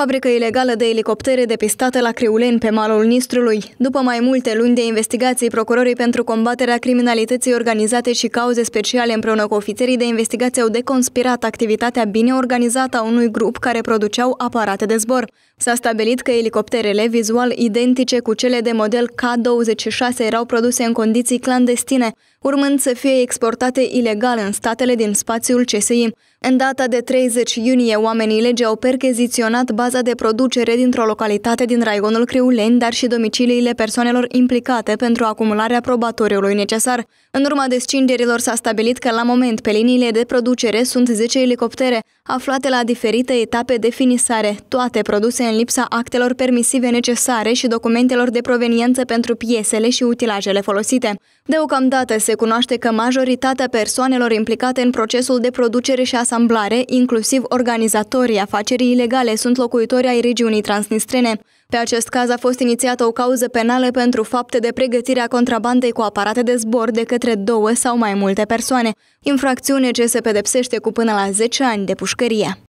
Fabrică ilegală de elicoptere depistată la Criuleni, pe malul Nistrului. După mai multe luni de investigații, procurorii pentru combaterea criminalității organizate și cauze speciale împreună cu ofițerii de investigație au deconspirat activitatea bine organizată a unui grup care produceau aparate de zbor. S-a stabilit că elicopterele, vizual identice cu cele de model K-26, erau produse în condiții clandestine, urmând să fie exportate ilegal în statele din spațiul CSI. În data de 30 iunie, oamenii lege au percheziționat baza de producere dintr-o localitate din raionul Criuleni, dar și domiciliile persoanelor implicate pentru acumularea probatoriului necesar. În urma descingerilor s-a stabilit că la moment pe liniile de producere sunt 10 elicoptere, aflate la diferite etape de finisare, toate produse în lipsa actelor permisive necesare și documentelor de proveniență pentru piesele și utilajele folosite. Deocamdată se cunoaște că majoritatea persoanelor implicate în procesul de producere și asamblare, inclusiv organizatorii afacerii ilegale, sunt locuitori ai regiunii transnistrene. Pe acest caz a fost inițiată o cauză penală pentru fapte de pregătire a contrabandei cu aparate de zbor de către două sau mai multe persoane, infracțiune ce se pedepsește cu până la 10 ani de pușcărie.